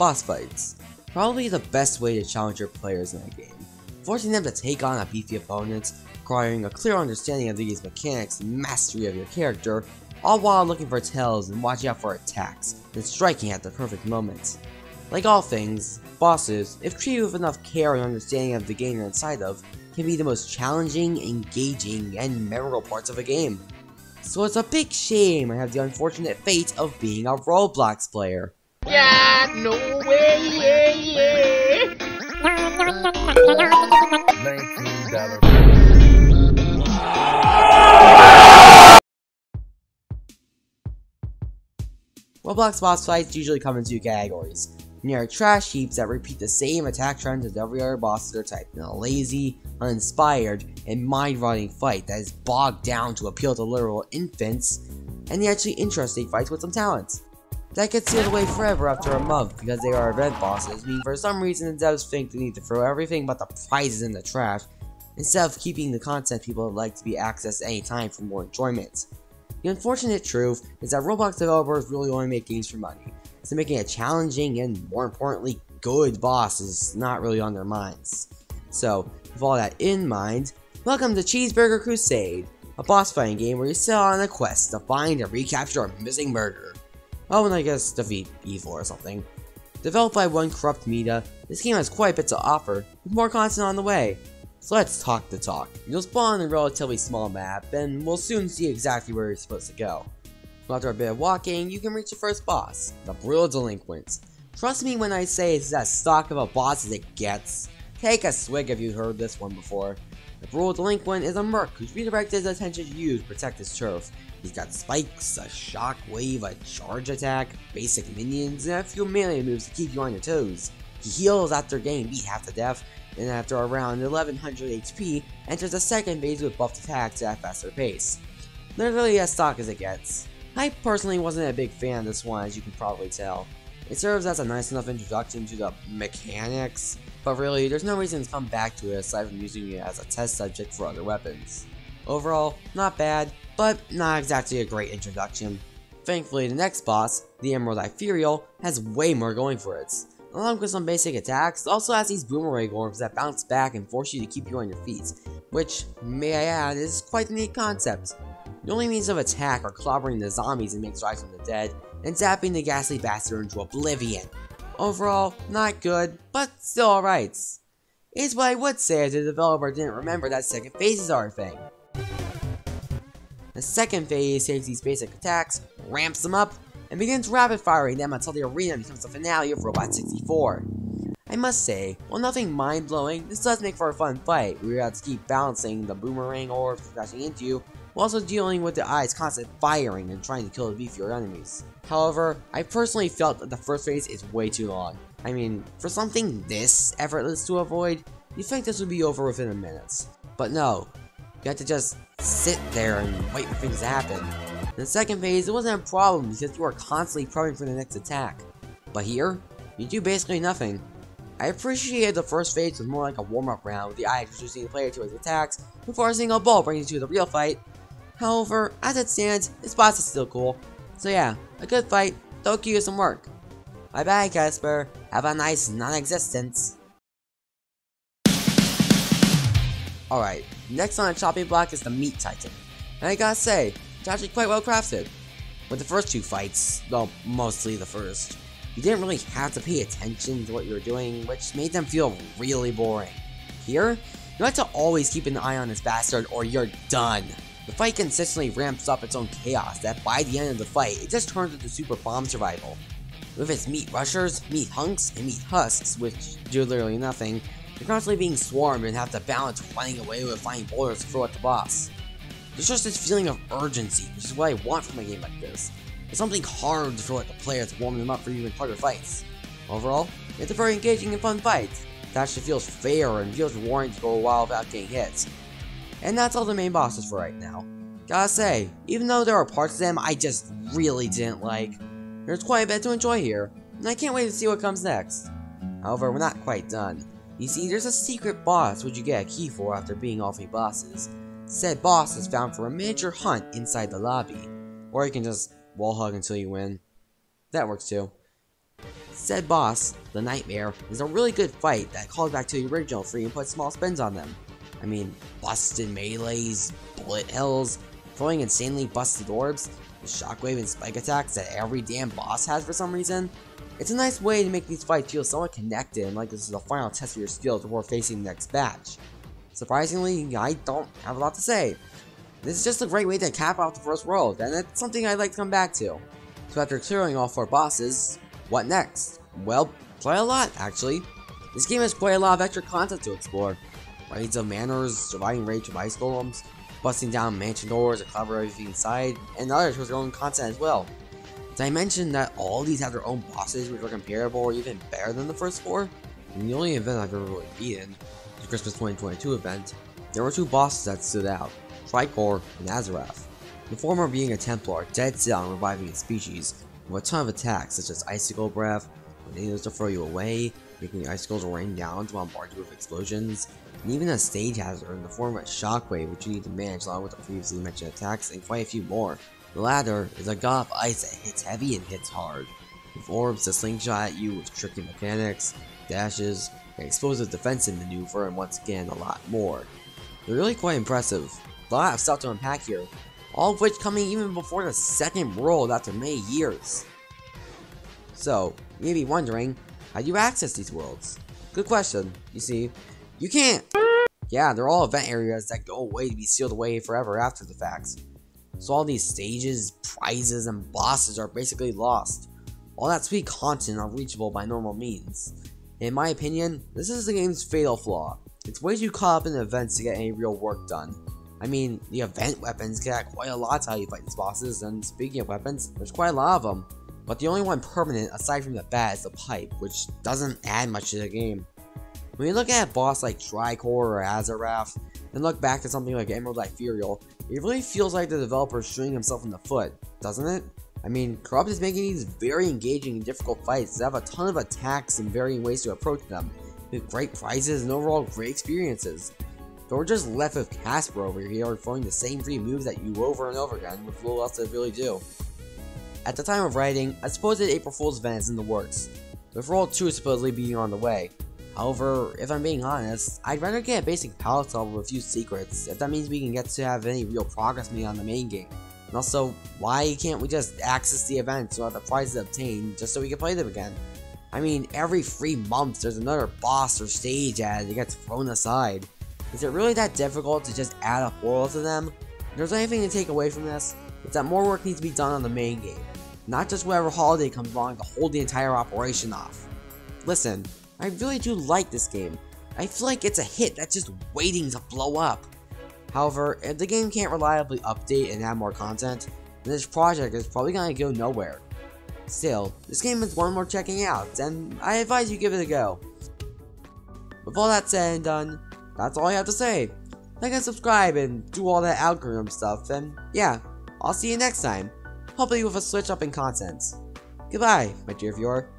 Boss fights. Probably the best way to challenge your players in a game, forcing them to take on a beefy opponent, requiring a clear understanding of these mechanics and mastery of your character, all while looking for tells and watching out for attacks, and striking at the perfect moment. Like all things, bosses, if treated with enough care and understanding of the game you're inside of, can be the most challenging, engaging, and memorable parts of a game. So it's a big shame I have the unfortunate fate of being a Roblox player. Yeah, no way, yeah, yeah. Roblox boss fights usually come in two categories. Near trash heaps that repeat the same attack trends as every other boss of their type, in a lazy, uninspired, and mind-rotting fight that is bogged down to appeal to literal infants, and the actually interesting fights with some talent. That gets sealed away forever after a month because they are event bosses, meaning for some reason the devs think they need to throw everything but the prizes in the trash, instead of keeping the content people would like to be accessed anytime for more enjoyment. The unfortunate truth is that Roblox developers really only make games for money, so making a challenging and, more importantly, good boss is not really on their minds. So, with all that in mind, welcome to Cheeseburger Crusade, a boss fighting game where you set on a quest to find and recapture a missing burger. Oh, and I guess defeat evil or something. Developed by One Corrupt Media, this game has quite a bit to offer, with more content on the way. So let's talk the talk. You'll spawn in a relatively small map, and we'll soon see exactly where you're supposed to go. After a bit of walking, you can reach the first boss, the Brutal Delinquent. Trust me when I say it's as stock of a boss as it gets. Take a swig if you've heard this one before. The Brutal Delinquent is a merc who's redirected his attention to you to protect his turf. He's got spikes, a shock wave, a charge attack, basic minions, and a few melee moves to keep you on your toes. He heals after getting beat half to death, and after around 1100 HP, enters the second phase with buffed attacks at a faster pace. Literally as stock as it gets. I personally wasn't a big fan of this one as you can probably tell. It serves as a nice enough introduction to the mechanics, but really there's no reason to come back to it aside from using it as a test subject for other weapons. Overall, not bad, but not exactly a great introduction. Thankfully the next boss, the Emerald Ethereal, has way more going for it. Along with some basic attacks, it also has these boomerang orbs that bounce back and force you to keep you on your feet, which, may I add, is quite a neat concept. The only means of attack are clobbering the zombies and makes rise from the dead, and zapping the ghastly bastard into oblivion. Overall, not good, but still alright. It's what I would say if the developer didn't remember that second phases are a thing. The second phase takes these basic attacks, ramps them up, and begins rapid firing them until the arena becomes the finale of Robot 64. I must say, while nothing mind-blowing, this does make for a fun fight, where you have to keep balancing the boomerang orbs crashing into you, while also dealing with the eyes constant firing and trying to kill the beefier enemies. However, I personally felt that the first phase is way too long. I mean, for something this effortless to avoid, you'd think this would be over within a minute. But no, you have to just sit there and wait for things to happen. In the second phase, it wasn't a problem because you were constantly prepping for the next attack. But here, you do basically nothing. I appreciated the first phase was more like a warm-up round with the eye introducing the player to his attacks before a single ball brings you to the real fight. However, as it stands, this boss is still cool. So yeah, a good fight, though use some work. Bye bye Casper, have a nice non-existence. Alright, next on the chopping block is the Meat Titan. And I gotta say, it's actually quite well crafted. With the first two fights, well, mostly the first, you didn't really have to pay attention to what you were doing, which made them feel really boring. Here, you have to always keep an eye on this bastard or you're done. The fight consistently ramps up its own chaos that by the end of the fight, it just turns into super bomb survival. With its meat rushers, meat hunks, and meat husks, which do literally nothing, you're constantly being swarmed and have to balance running away with flying boulders to throw at the boss. There's just this feeling of urgency, which is what I want from a game like this. It's something hard to throw at the players to warm them up for even harder fights. Overall, it's a very engaging and fun fight. It actually feels fair and feels rewarding to go a while without getting hit. And that's all the main bosses for right now. Gotta say, even though there are parts of them I just really didn't like, there's quite a bit to enjoy here, and I can't wait to see what comes next. However, we're not quite done. You see, there's a secret boss which you get a key for after being all three bosses. Said boss is found for a miniature hunt inside the lobby. Or you can just wall hug until you win. That works too. Said boss, the Nightmare, is a really good fight that calls back to the original three and puts small spins on them. I mean, busted melees, bullet hells, throwing insanely busted orbs, the shockwave and spike attacks that every damn boss has for some reason. It's a nice way to make these fights feel somewhat connected and like this is the final test of your skills before facing the next batch. Surprisingly, I don't have a lot to say. This is just a great way to cap off the first world, and it's something I'd like to come back to. So after clearing all four bosses, what next? Well, play a lot, actually. This game has quite a lot of extra content to explore. Raids of Manors, surviving raids of ice golems, busting down mansion doors, cover everything inside, and others with their own content as well. Did I mention that all these have their own bosses which are comparable or even better than the first four? And the only event I've ever really beaten, the Christmas 2022 event, there were two bosses that stood out, Trykhor and Azarath. The former being a Templar dead set on reviving its species, with a ton of attacks such as Icicle Breath, tornadoes to throw you away, making the icicles rain down to bombard you with explosions, and even a stage hazard in the form of a shockwave which you need to manage along with the previously mentioned attacks and quite a few more. The latter is a god of ice that hits heavy and hits hard, with orbs to slingshot at you with tricky mechanics, dashes, an explosive defensive maneuver, and once again a lot more. They're really quite impressive. A lot of stuff to unpack here, all of which coming even before the second world after many years. So, you may be wondering, how do you access these worlds? Good question. You see, you can't. Yeah, they're all event areas that go away to be sealed away forever after the fact. So all these stages, prizes, and bosses are basically lost. All that sweet content unreachable by normal means. In my opinion, this is the game's fatal flaw. It's way too caught up in events to get any real work done. I mean, the event weapons get quite a lot to how you fight these bosses, and speaking of weapons, there's quite a lot of them. But the only one permanent, aside from the bat, is the pipe, which doesn't add much to the game. When you look at a boss like Trykhor or Azarath, and look back at something like Emerald Ethereal, it really feels like the developer is shooting himself in the foot, doesn't it? I mean, Corrupt is making these very engaging and difficult fights that have a ton of attacks and varying ways to approach them, with great prizes and overall great experiences. But we're just left with Casper over here throwing the same three moves at you over and over again with little else to really do. At the time of writing, I suppose that April Fool's event is in the works, with World 2 supposedly being on the way. However, if I'm being honest, I'd rather get a basic palette level with a few secrets, if that means we can get to have any real progress made on the main game. And also, why can't we just access the events or the prizes obtained just so we can play them again? I mean, every three months there's another boss or stage ad that gets thrown aside. Is it really that difficult to just add a world to them? If there's anything to take away from this, it's that more work needs to be done on the main game, not just whatever holiday comes along to hold the entire operation off. Listen, I really do like this game. I feel like it's a hit that's just waiting to blow up. However, if the game can't reliably update and add more content, then this project is probably gonna go nowhere. Still, this game is one worth checking out, and I advise you give it a go. With all that said and done, that's all I have to say. Like and subscribe and do all that algorithm stuff, and yeah, I'll see you next time, hopefully with a switch up in content. Goodbye, my dear viewer.